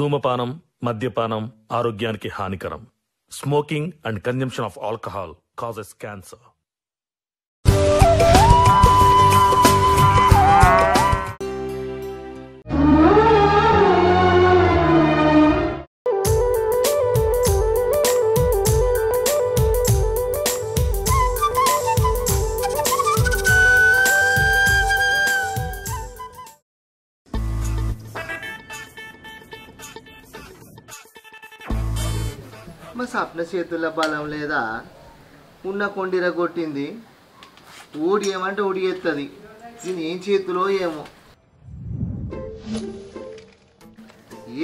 ధూమపానం మద్యపానం ఆరోగ్యానికి హానికరం. Smoking and consumption of alcohol causes cancer Sapna చేతుల్లో బలం లేదా ఉన్న కొండిర కొట్టింది. ఊడి ఏమంటే ఊడి ఎత్తది. దీని ఏం చేతిలో ఏమో.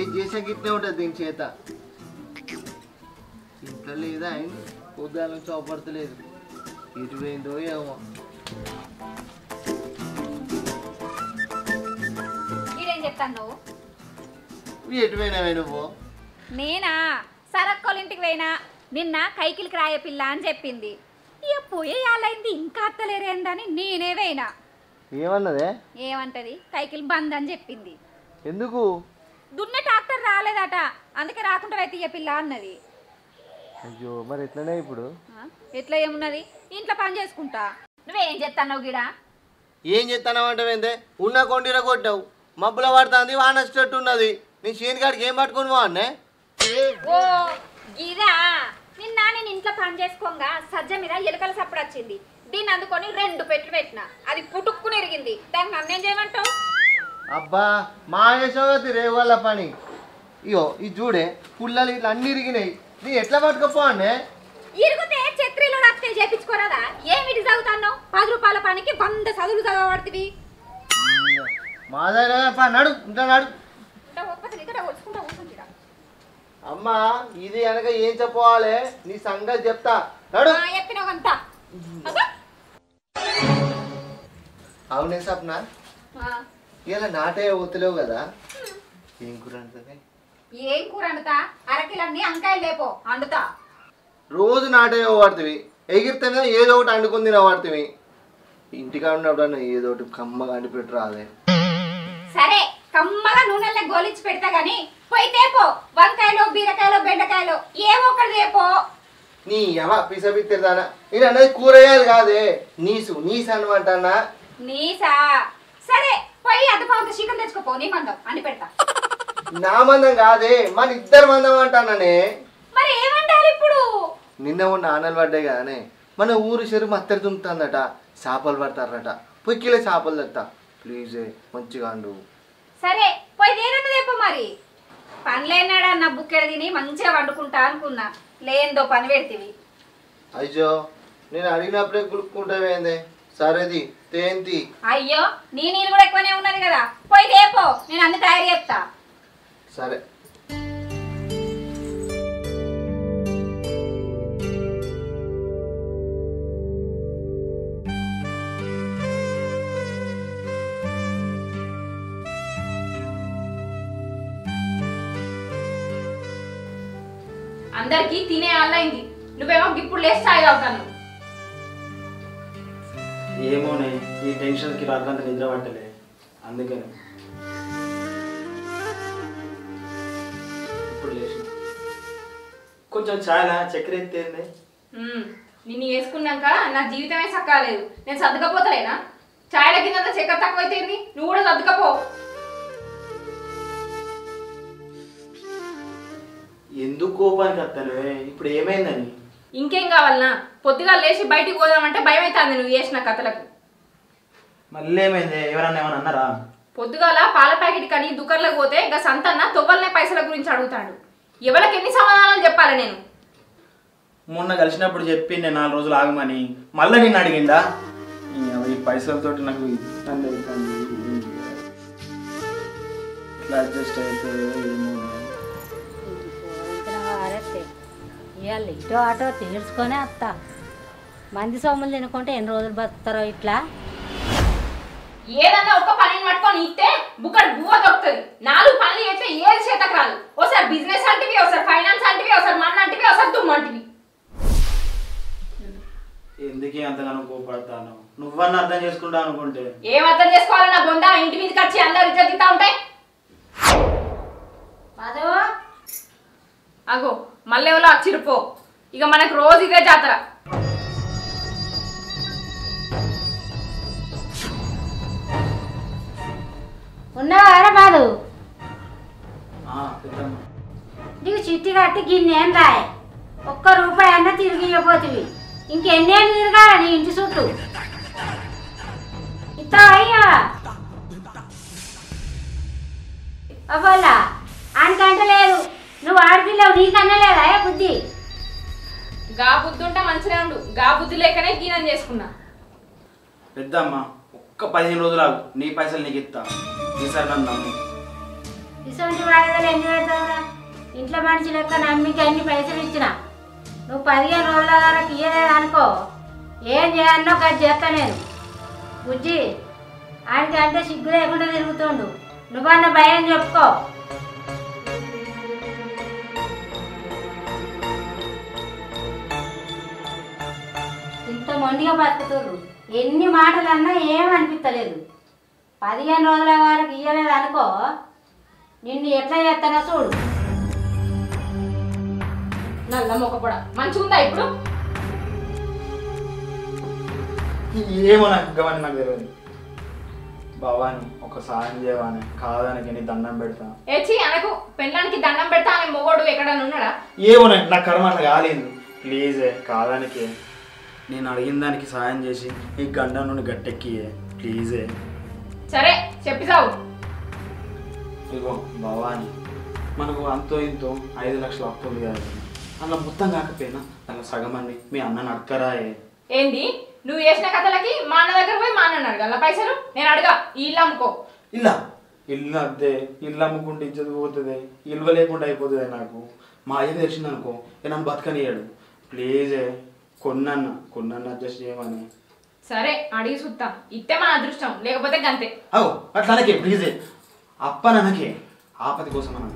ఏం చేసా గిట్నే ఉంటుంది దీని చేత. ఇంట్లో లేదా ఆయన పొద్దుల నుంచి అవపడతలేదు. ఏమో. చెప్తాను నువ్వు నువ్వు ఎటు పోయినావే నువ్వు? నేనా? సరక్కోళ్ళ ఇంటికి పోయినా నిన్న కైకిలికి రాయ పిల్ల అని చెప్పింది. ఇక పోయేయాలైంది ఇంకా అత్తలేరేందని నేనే పోయినా. ఏమన్నదే? ఏమంటది? కైకిలి బంద్ అని చెప్పింది. ఎందుకు? దున్న ట్రాక్టర్ రాలేదట అందుకే రాకుండా అయితే పిల్ల అన్నది. అయ్యో మరి ఎట్లనే ఇప్పుడు? ఎట్లా ఏమున్నది? ఇంట్లో పని చేసుకుంటా. నువ్వేం చెప్తాను గిడా? ఏం చేస్తానమంటే ఏందే? ఉన్న కొండిర కొట్టావు. మబ్బుల పడుతుంది వాన వచ్చేటట్టు ఉన్నది. నీ శేనికాడికి ఏం పట్టుకొని వాడినే ఓ గిదా నిన్న నేను ఇంట్లో పని చేసుకోగా సజ్జ మీద ఎలుకల సప్పుడు వచ్చింది. దీన్ని అందుకొని రెండు పెట్లు పెట్టిన. అది పుట్టుక్కుని ఇరిగింది దానికి నన్నేం చేయమంటావు? అబ్బా మా యశోగతి రేవాళ్ళ పని. ఇయో ఇది చూడే పుల్లలు ఇట్లా అన్ని ఇరిగినాయి. నీ ఎట్లా పట్టుకోపోనే ఇరుగుతే చత్రీలో రక్తే చేపించుకోరాదా? ఏమిటి చదువుతాను పది రూపాయల పనికి వంద చదువులు చదవబడుతుంది. మా దగ్గర పా నడు ఇంట్లో నడు. అమ్మా ఇది అనక ఏం చెప్పాలి నీ సంగతి చెప్తా. నడు. అవునే సప్న? ఇలా నాటే పోతలేవు కదా? ఏం కూర అంటది? ఏం కూర అండుతా? అరకిలన్నీ అంకాయలు లేపో అండుతా. రోజు నాటే పడుతుంది ఎగిరితేనే ఏదో ఒకటి అండుకుని తినబడుతుంది ఇంటికాడ ఉన్నప్పుడు ఏదో ఒకటి కమ్మగా అండి పెట్టి రాదే సరే కమ్మగా నూనెల్లో గోలించి పెడతా గాని పోయి తేపో. వంకాయలు బీరకాయలు బెండకాయలు ఏవో ఒకటి తేపో. నీ ఎవ పిసపిత్తిరదానా నేను అనేది కూరగాయలు కాదే. నీసు నీసు అనమాటన్నా నీసా? సరే పోయి అర్ధ పావుతో చికెన్ తెచ్చుకోపో నీ మందం అని పెడతా. నా మందం కాదే మన ఇద్దరు మందం అంటాననే. మరి ఏమంటారు ఇప్పుడు? నిన్న ఉన్న ఆనలు పడ్డాయి కదనే. మన ఊరు చెరువు మత్తరి తుంపుతుందట చేపలు పడతారట. పొక్కిలే చేపలు తెస్తా ప్లీజే మంచిగా అండు సరే పోయి దేనన్న తెప్ప మరి. పని లేనాడా నా బుక్కెడ తిని మంచిగా వండుకుంటా అనుకున్నా. లేందో పని పెడితివి. అయ్యో నేను అడిగినప్పుడే గులుక్కుంటావేందే సరేది తేంతి అయ్యో నీ నీళ్ళు కూడా ఎక్కువనే ఉన్నది కదా. పోయి తేపో నేను అన్ని తయారు చేస్తా సరే. అందరికి తినే అల్లయింది. నువ్వేమో ఇప్పుడు లేచి ఛాయ్ తాగుతాను ఏమోనే ఈ టెన్షన్కి రాత్రంత నిద్ర పట్టలే. అందుకని. ఇప్పుడు కొంచెం చాలా చక్కెర ఎత్తేంది నిన్ను వేసుకున్నాక నా జీవితమే సక్కాలేదు. నేను సర్దుకపోతలేనా? ఛాయల కింద చక్కెర తక్కువైతేంది నువ్వు కూడా సర్దుకపో. ఎందుకు కోపానికి వస్తానువే ఇప్పుడు ఏమైందని? ఇంకేం కావాలనా పొద్దుగా లేచి బయటికి పోదామంటే భయం అవుతుంది నువ్వు చేసిన కథలకు. మళ్ళీ ఏమైంది? ఎవరన్నా ఏమన్నా అన్నారా? పొద్దుగాల పాల ప్యాకెట్ కానీ దుకార్లకు పోతే ఇంకా సంతన్న తొవ్వలనే పైసల గురించి అడుగుతాడు. ఎవరికి ఎన్ని సమాధానాలు చెప్పాలి నేను? మొన్న కలిసినప్పుడు చెప్పి నేను నాలుగు రోజులు ఆగమని. మళ్ళీ నిన్ను అడిగిందా? ఈ పైసలతోటి నాకు ఇబ్బంది అవుతుంది. ఇట్లా అడ్జస్ట్ అయితే ఏమో ఇవాళ ఇటో అటో తీర్చుకొని వస్తా మంది సొమ్ములు తినుకుంటే ఎన్ని రోజులు బతుకుతారో ఇట్లా? ఏదన్నా ఒక పనిని పట్టుకొని ఇస్తే బుక్కడు బువ్వ దొరుకుతుంది నాలుగు పనులు చేస్తే ఏది చేతకు రాదు. ఒకసారి బిజినెస్ అంటివి ఒకసారి ఫైనాన్స్ అంటివి ఒకసారి మన్న అంటివి ఒకసారి దుమ్ము అంటివి. ఎందుకే అంతగానో కోపడతాను? నువ్వన్నా అర్థం చేసుకుంటా అనుకుంటే. ఏం అర్థం చేసుకోవాలన్నా బొందా ఇంటి మీదకి వచ్చి అందరు ఇజ్జత్ ఇస్తా ఉంటాయి? అగో. మళ్ళీ ఎవరో వచ్చిరుపో ఇక మనకు రోజు ఇదే జాతర. ఉన్నావారా బాదు పెద్దమ్మ. నీకు చిట్టి కట్టి గిన్నేం రాయ్? ఒక్క రూపాయి అన్న తిరిగి ఇవ్వబోతువి. ఇంకెన్నేళ్ళు తిరగాల నీ ఇంటి చుట్టూ? అయ్యా. అవ్వలా? ఆయనకంట లేదు. నువ్వు ఆడపిల్లవు నీకన్నా లేదా ఏ బుద్ధి? గా బుద్ధి ఉంటే మంచిగా ఉండు. గా బుద్ధి లేకనే గీనం చేసుకున్నా. పెద్దమ్మ ఒక్క పదిహేను రోజులు ఆగు. నీ పైసలు నీకు ఇస్తా. ఈసారి నన్ను నమ్ము. ఇటువంటి వాయిదాలు ఎన్ని పెడతావురా? ఇంట్లో మనిషి లెక్క నమ్మికి అన్ని పైసలు ఇచ్చిన? నువ్వు పదిహేను రోజుల వరకు ఇయ్యలేదు అనుకో? ఏం చేయాలనో అది చేస్తా నేను. బుజ్జి ఆయనకి అంటే సిగ్గు లేకుండా తిరుగుతుండు. నువ్వన్న భయం చెప్పుకో. మొండిగా బతుకుతుర్రు. ఎన్ని మాటలు అన్నా ఏం అనిపించలేదు పదిహేను రోజుల వరకు ఇయ్యలేదు అనుకో నిన్ను ఎట్లా చేస్తానో చూడు. నల్ల మొక్కపొడ మంచిగుందా ఇప్పుడు? ఏమో నాకు గమని నాకు తెలియదు భవాని ఒక సాయం చేయవాని. కాదానికి నీ దండం పెడతా. ఏచి అనకు. పెళ్ళానికి దండం పెడతా అనే మొగోడు ఎక్కడన్నా ఉన్నాడా? ఏమో నాకు నా కర్మ అట్లా కాలేదు. ప్లీజే కాదానికి. నేను అడిగిన దానికి సాయం చేసి ఈ గండం నుండి గట్టెక్కియే. ప్లీజే. సరే చెప్పి చావు ఇగో భవాని మనకు అంతో ఇంతో ఐదు లక్షల అప్పు ఉంది కదా. అలా మొత్తం కాకపోయినా అలా సగం అండి మీ అన్నని అక్కరాయే ఏంది? నువ్వు చేసిన కథలకి మా అన్న దగ్గర పోయి మా అన్న అడగాల. పైసలు? నేను అడగా. ఈ ఇల్లు అమ్ముకో. ఇలా ఇల్లు అద్దే ఇల్లు అమ్ముకుంటే ఇజ్జత్ పోతుంది ఇల్వ లేకుండా అయిపోతుంది నాకు. మా అయ్య తెలిసింది అనుకో నన్ను బతకనియాడు ప్లీజే. కొన్నన్న కొన్నన్న అడ్జస్ట్ చేయమని? సరే అడిగి చూస్తా ఇస్తే మన అదృష్టం లేకపోతే గంతే. అవు అట్లా అనకే ప్లీజే అప్ప ననకే ఆపతి కోసం అన్న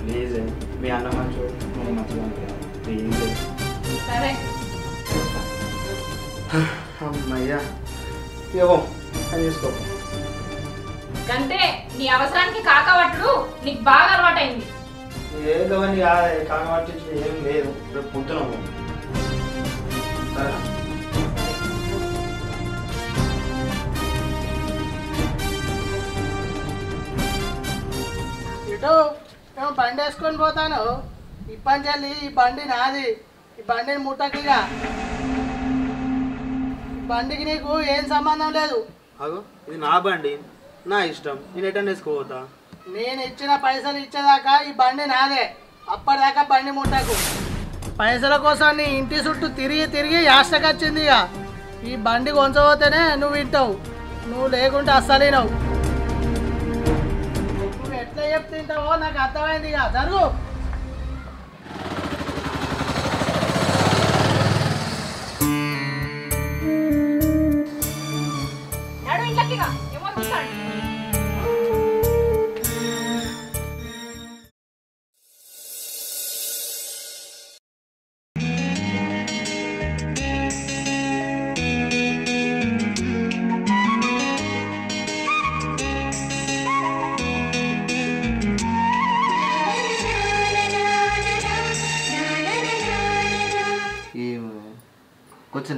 ప్లీజే మీ అన్న మంచు నేను మంచిగా ప్లీజే సరే. అమ్మయ్యా. ఏవో అని చేసుకో గంతే నీ అవసరానికి కాకవట్లు నీకు బాగా అలవాటైంది. ఏదో అని కాదే కాకబట్టి ఏం లేదు. రేపు పొద్దున ఇటు ఏమో బండి వేసుకొని పోతాను. ఇప్పని చెల్లి ఈ బండి నాది. ఈ బండిని ముట్టకిగా. బండికి నీకు ఏం సంబంధం లేదు. అగో ఇది నా బండి నా ఇష్టం. నేను ఎటన్ వేసుకోపోతా నేను ఇచ్చిన పైసలు ఇచ్చేదాకా ఈ బండి నాదే. అప్పటిదాకా బండి ముట్టకు. పైసల కోసం నీ ఇంటి చుట్టూ తిరిగి తిరిగి యాష్టకొచ్చింది ఇక. ఈ బండి కొంచబోతేనే నువ్వు వింటావు. నువ్వు లేకుంటే అస్సలేనవు నువ్వు ఎట్లా చెప్తుంటావో నాకు అర్థమైంది ఇక. జరుగు.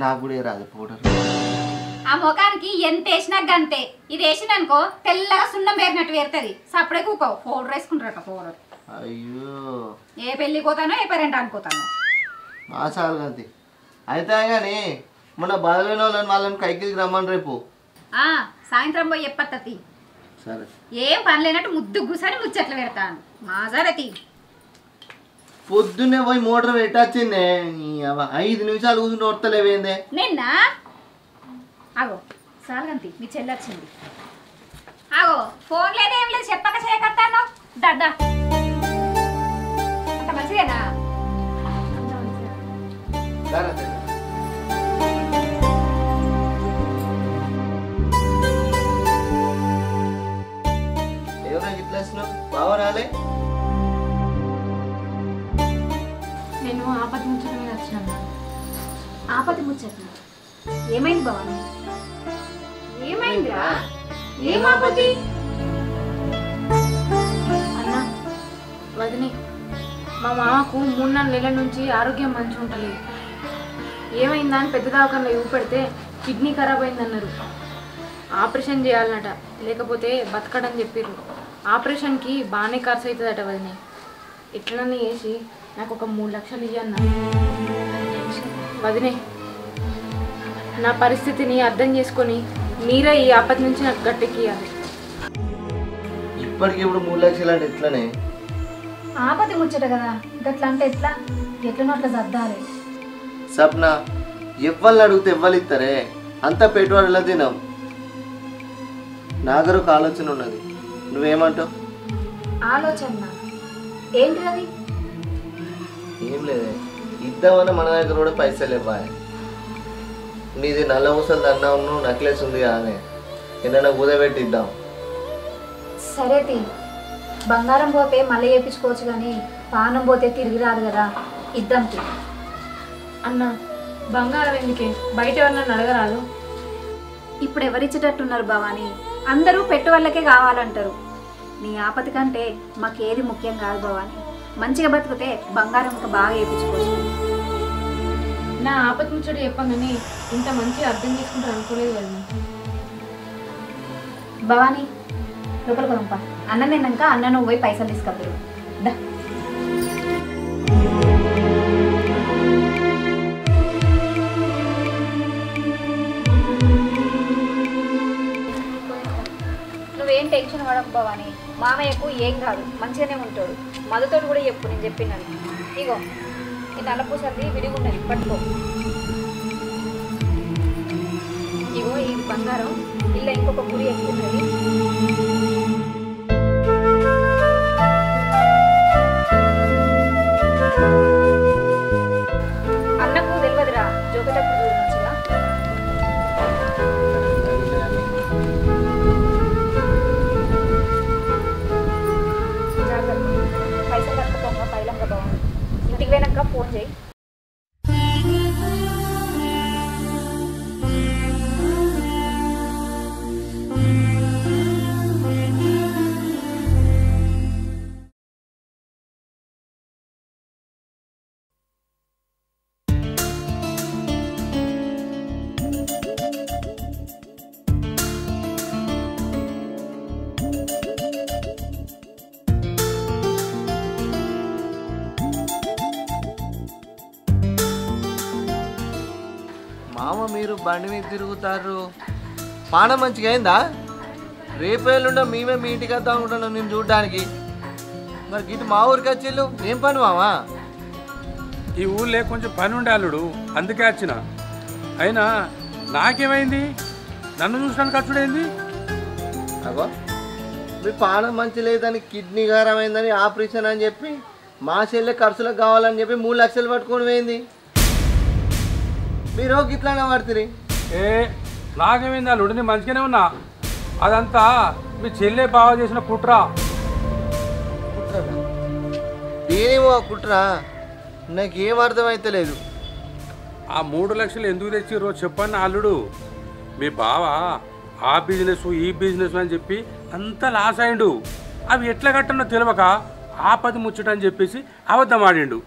నాకు కూడా రాదు పౌడర్. ఆ ముఖానికి ఎంత వేసినా గంతే. ఇది వేసిననుకో తెల్లగా సున్నం వేరినట్టు వేరుతుంది సప్పుడే కూకో పౌడర్ వేసుకుంటారట పౌడర్. అయ్యో. ఏ పెళ్ళికి పోతానో ఏ పేరెంటానికి పోతానో మా చాలు అంతే అయితే కానీ మొన్న బాధలేని వాళ్ళని వాళ్ళని కైకిలికి రమ్మని రేపు. ఆ, సాయంత్రం పోయి చెప్పత్తతి సరే. ఏం పని లేనట్టు ముద్దు గుసని ముచ్చట్లు పెడతాను. మాజారతి. పొద్దున్నే పోయి మోటార్ పెట్టచ్చిందే ఐదు నిమిషాలు కూర్చుంటే వస్తలేవేందే? నిన్న? ఆగో సాల్గంతి మీ చెల్లి వచ్చింది. ఆగో ఫోన్ లేదు ఏం లేదు చెప్పక చేయకత్తాను. దడ్డా అంత మంచిదేనా. ఎవరో ఇట్లా వచ్చినావు బాగా రాలే? నేను ఆపతి ముచ్చట మీద వచ్చినా ఆపతి ముచ్చట? ఏమైంది భవాని ఏమైందిరా? ఏం ఆపతి? అన్న వదిని మా మామకు మూడు నాలుగు నెలల నుంచి ఆరోగ్యం మంచిగా ఉంటలేదు ఏమైందా అని పెద్ద దవాఖానలో ఇవ్వు పెడితే కిడ్నీ ఖరాబ్ అయిందన్నారు. ఆపరేషన్ చేయాలన్నట లేకపోతే బతకడని చెప్పిర్రు. ఆపరేషన్కి బాగానే ఖర్చు అవుతుందట వదినే. ఎట్లనన్నా చేసి నాకు ఒక మూడు లక్షలు ఇయ్యన్న వదినే నా పరిస్థితిని అర్థం చేసుకొని మీరే ఈ ఆపద నుంచి నాకు గట్టెక్కియాలి ఇప్పటికి ఇప్పుడు మూడు లక్షలు అంటే ఎట్లనే? ఆపతి ముచ్చట కదా గట్లా అంటే ఎట్లా? ఎట్లనో అట్లా సర్దాలి. సప్న ఎవ్వరిని అడిగితే ఎవ్వరు ఇస్తారే అంతా పెట్టుబడిలో తినాం నాగరు ఒక ఆలోచన ఉన్నది. నువ్వేమంటావు? ఆలోచన ఏంటి అది? ఏం లేదే. ఇద్దామని మన దగ్గర కూడా పైసలు ఇవ్వాలి నీది నల్ల ముసలి అన్నాము నెక్లెస్ ఉంది కానీ ఏదైనా కుదబెట్టి ఇద్దాం సరే తి బంగారం పోతే మళ్ళీ వేయించుకోవచ్చు కానీ పానం పోతే తిరిగి రాదు కదా. ఇద్దాం తి అన్న బంగారం ఎందుకే? బయట ఎవరన్నా అడగరాదు? ఇప్పుడు ఎవరిచ్చేటట్టున్నారు భవాని? అందరూ పెట్టు వాళ్ళకే కావాలంటారు. నీ ఆపతి కంటే మాకేది ముఖ్యం కాదు భవాని. మంచిగా బతికితే బంగారం ఇంకా బాగా వేయించుకోవచ్చు నా ఆపద ముచ్చట చెప్పగానే ఇంత మంచి అర్థం చేసుకుంటారు అనుకోలేదు కదా భవాని లోపల కొనుంపా అన్నం తిన్నాక అన్న నువ్వు పోయి పైసలు తీసుకొద్దురు దా. నువ్వేం టెన్షన్ పడకు భవాని. మామయ్యకు ఏం కాదు. మంచిగానే ఉంటాడు. మదతోటి కూడా చెప్పు నేను చెప్పినాను ఇగో ఈ నల్లపూసది విడిగున్నది పట్టుకో. ఇగో ఇది బంగారం ఇలా ఇంకొక గుడి ఎక్కుతున్నది మీరు బండి మీద తిరుగుతారు. పానం మంచిగా అయిందా? రేపు ఎల్లుండో మేమే మీ ఇంటికి వద్దాం అనుకుంటున్నాం నేను చూడడానికి. మరి గిటు మా ఊరికి వచ్చిళ్ళు ఏం పని మామా ఈ ఊళ్ళో కొంచెం పని ఉండే అల్లుడు అందుకే వచ్చిన. అయినా నాకేమైంది? నన్ను చూసడానికి వచ్చుడైంది అగో మీ పానం మంచి లేదని కిడ్నీ గారమైందని ఆపరేషన్ అని చెప్పి మా చెల్లె ఖర్చులకు కావాలని చెప్పి మూడు లక్షలు పట్టుకొని పోయింది. మీరు గిట్లానే పడుతుంది ఏ నాకేమైంది? అల్లుడు నేను మంచిగానే ఉన్నా. అదంతా మీ చెల్లె బాగా చేసిన కుట్రా. దేనేమో ఆ కుట్రా? నాకేం అర్థమైతలేదు ఆ మూడు లక్షలు ఎందుకు తెచ్చిర్రో చెప్పన్న అల్లుడు. మీ బావ ఆ బిజినెస్ ఈ బిజినెస్ అని చెప్పి అంతా లాస్ అయిండు. అవి ఎట్లా కట్టనో తెలియక ఆపది ముచ్చట అని చెప్పేసి అబద్ధం ఆడిండు.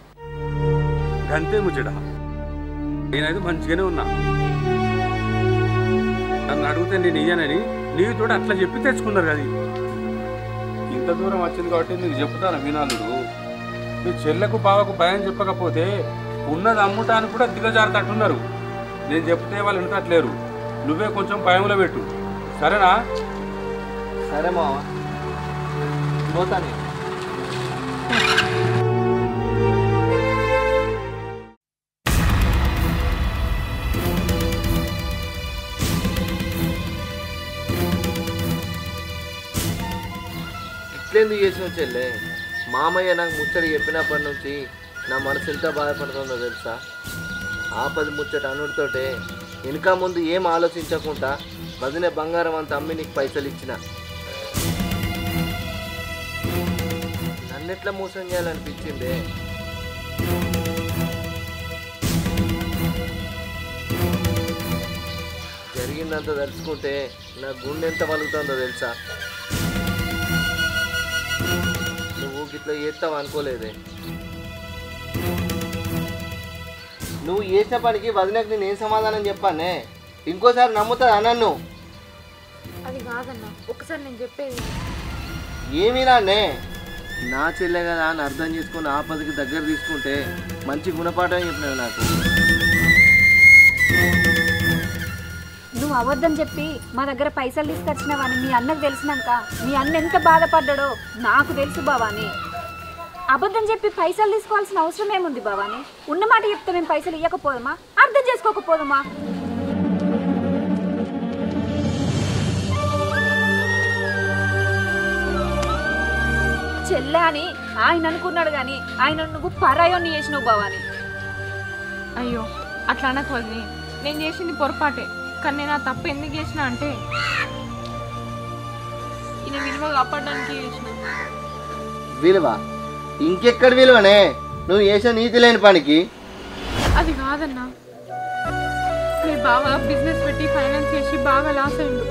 అంతే ముచ్చట. నేనైతే మంచిగానే ఉన్నా. నన్ను అడిగితే నేను ఇయ్యానని నీవు తోడు అట్లా చెప్పి తెచ్చుకున్నారు అది. ఇంత దూరం వచ్చింది కాబట్టి నీకు చెప్తాను వినాలుడు. మీ చెల్లెకు బావకు భయం చెప్పకపోతే ఉన్నది అమ్ముటానికి కూడా దిగజారుతట్టున్నారు. నేను చెప్తే వాళ్ళు వింటట్లేరు నువ్వే కొంచెం భయంలో పెట్టు. సరేనా? సరే మామ పోతాను. ఇట్లెందుకు చేసిన చెల్లె? మామయ్య నాకు ముచ్చట చెప్పినప్పటి నుంచి నా మనసు ఎంత బాధపడుతుందో తెలుసా? ఆపది ముచ్చట అనుడితోటే వెనుక ముందు ఏం ఆలోచించకుండా వదిన బంగారం అంత అమ్మి నీకు పైసలు ఇచ్చిన. నన్నెట్లా మోసం చేయాలనిపించిందే? జరిగిందంతా తెలుసుకుంటే నా గుండె ఎంత వలుగుతుందో తెలుసా? గిట్లా చేస్తావు అనుకోలేదే. నువ్వు చేసిన పనికి వదినకు నేను ఏం సమాధానం చెప్పానే? ఇంకోసారి నమ్ముతుంది నన్ను? అది కాదన్నా ఒకసారి నేను చెప్పేది. ఏమీ నాన్నే నా చెల్లె కదా అని అర్థం చేసుకుని ఆపదకి దగ్గర తీసుకుంటే మంచి గుణపాఠం చెప్పినావు నాకు. నువ్వు అబద్ధం చెప్పి మా దగ్గర పైసలు తీసుకొచ్చినావని మీ అన్నకు తెలిసినాక మీ అన్న ఎంత బాధపడ్డాడో నాకు తెలుసు బావాని. అబద్ధం చెప్పి పైసలు తీసుకోవాల్సిన అవసరం ఏముంది బావాని ఉన్న మాట చెప్తే మేము పైసలు ఇవ్వకపోదామా అర్థం చేసుకోకపోదామా? చెల్లె అని ఆయన అనుకున్నాడు కానీ ఆయన నువ్వు పరాయోని చేసినావు బావాని అయ్యో అట్లా అనకు వదిని. నేను చేసింది పొరపాటే. కానీ నేను ఆ తప్పు ఎందుకు చేసిన అంటే ఈయన విలువ కాపాడడానికి చేసిన. విలువ? ఇంకెక్కడ విలువనే? నువ్వు చేసిన నీతి లేని పనికి. అది కాదన్నా. మీ బావ బిజినెస్ పెట్టి ఫైనాన్స్ చేసి బాగా లాస్ అయిండు.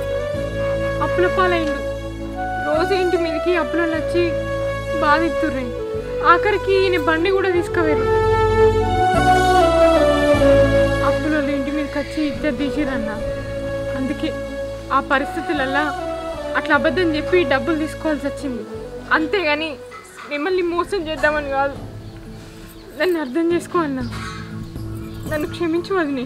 అప్పుల పాలైండు. రోజు ఇంటి మీదకి అప్పులు వచ్చి బాధిస్తుర్రే ఆఖరికి ఈయన బండి కూడా తీసుకువేరు అప్పులలో ఇంటి మీదకి వచ్చి ఇద్దరు తీసిరన్నా అందుకే ఆ పరిస్థితులల్లా అట్లా అబద్ధం చెప్పి డబ్బులు తీసుకోవాల్సి వచ్చింది. అంతేగాని మిమ్మల్ని మోసం చేద్దామని కాదు. నన్ను అర్థం చేసుకో అన్నా. నన్ను క్షమించు వదిని.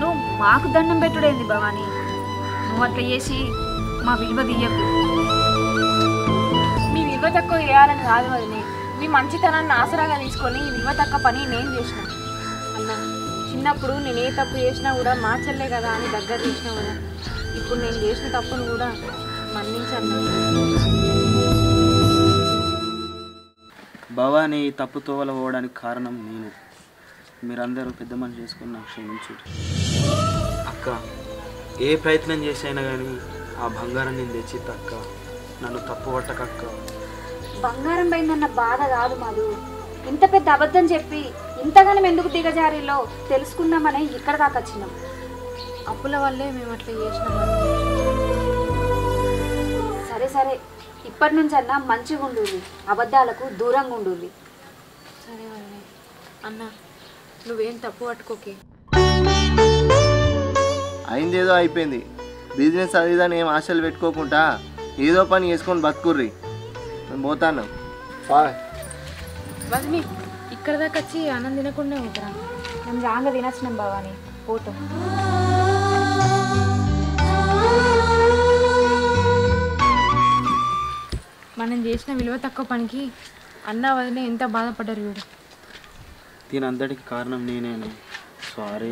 నువ్వు మాకు దండం పెట్టుడేంది భవాని? నువ్వు అట్లా చేసి మా విలువ తీయకు. మీ విలువ తక్కువ చేయాలని కాదు వదిని. మీ మంచితనాన్ని ఆసరాగా తీసుకొని ఈ విలువ తక్కువ పని నేను చేసిన. అన్న చిన్నప్పుడు నేను ఏ తప్పు చేసినా కూడా మా చెల్లే కదా అని దగ్గర చేసినా కదా ఇప్పుడు నేను చేసిన తప్పును కూడా మన్నించన్నా భవాని ఈ తప్పు తోవల పోవడానికి కారణం నేను. మీరందరూ పెద్ద మనిషి చేసుకుని నాకు క్షమించు అక్క ఏ ప్రయత్నం చేసైనా కానీ ఆ బంగారం నేను తెచ్చి అక్క. నన్ను తప్పు పట్టకక్క బంగారం పోయిందన్న బాధ కాదు మాదు ఇంత పెద్ద అబద్ధం చెప్పి ఇంతగానం ఎందుకు దిగజారిలో తెలుసుకుందామని ఇక్కడ దాకా వచ్చినాం. అప్పుల వల్లే మేము అట్లా చేసినాం సరే సరే. ఇప్పటి నుంచి అన్న మంచిగా ఉండుర్రి అబద్ధాలకు దూరంగా ఉండుర్రి సరే వదిని. అన్న నువ్వేం తప్పు పట్టుకోకే. అయిందేదో అయిపోయింది. బిజినెస్ అది ఇదని ఏం ఆశలు పెట్టుకోకుండా ఏదో పని చేసుకొని బతుకుర్రి. మేము పోతాను. వదిని ఇక్కడ దాకా వచ్చి ఆనందం తినకుండా ఉంటారా మేము రాంగ తినచ్చినాం బావాని పోతాం. మనం చేసిన విలువ తక్కువ పనికి అన్న వదిన ఎంత బాధపడ్డారు వీడు దీని అంతటికి కారణం నేనేను. సారీ